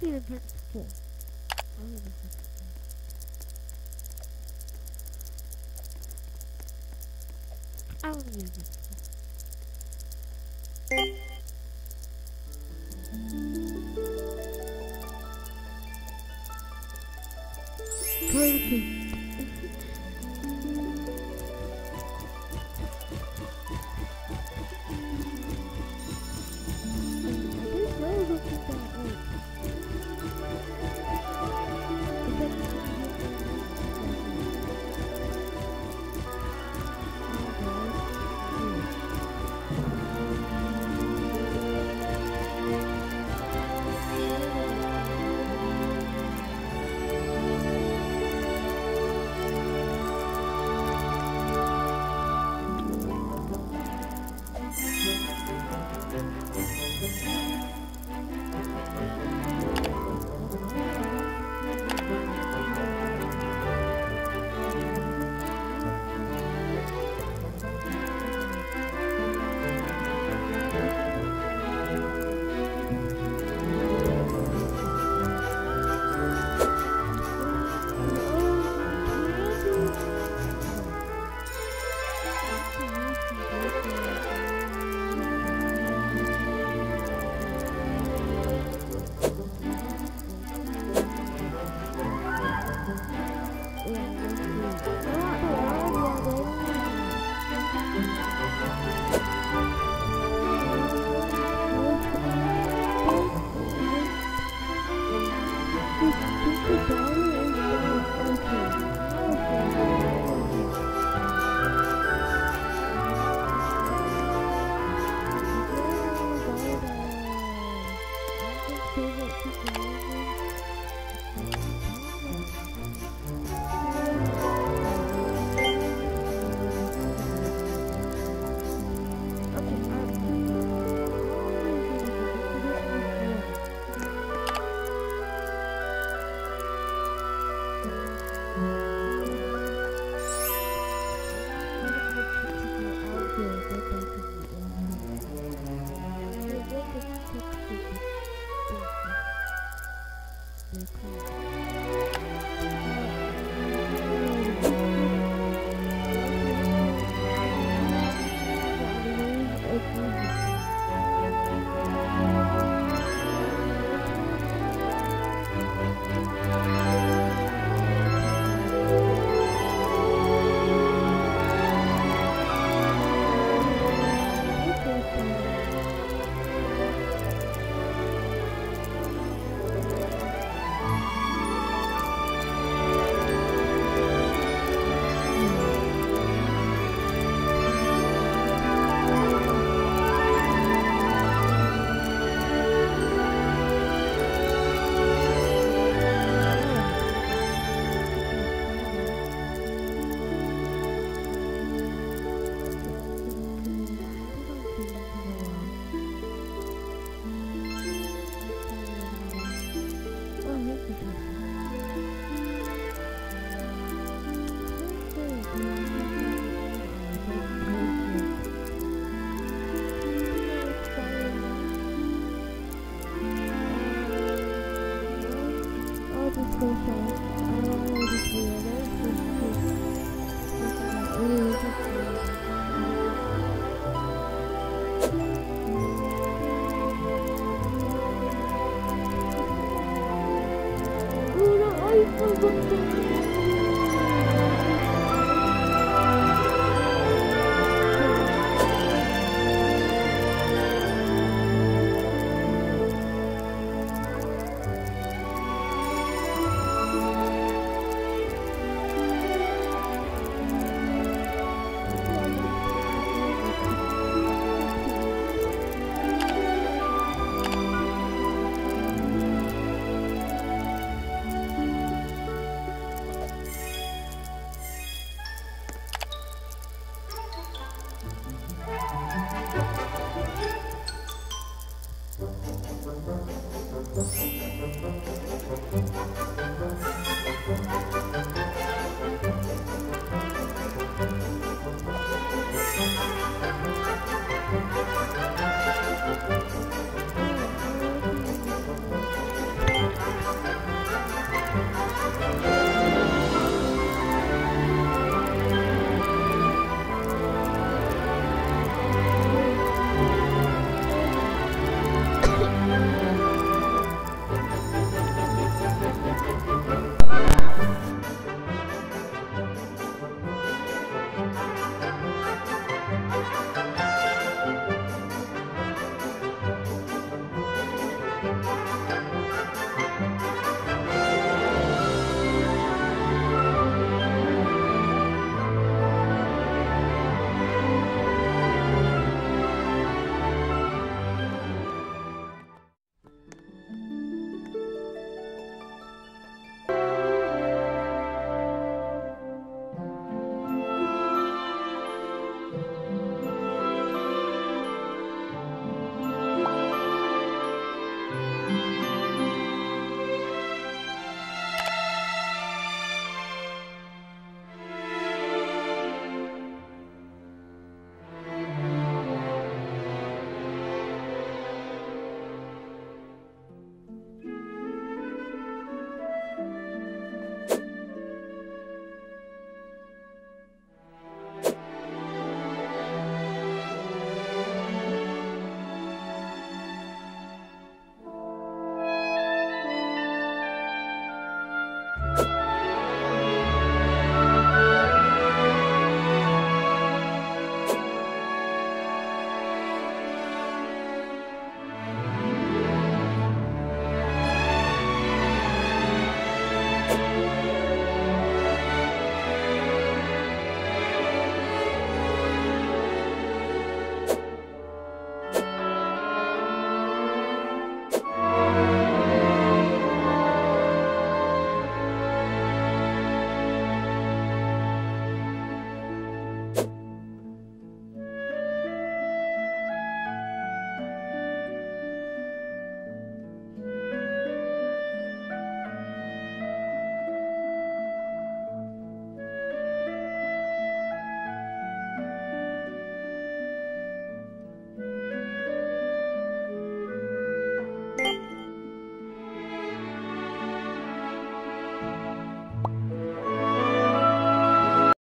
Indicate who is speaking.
Speaker 1: Principal. I'll be the principal. I will be the principal. Perfect. Oh, no, I forgot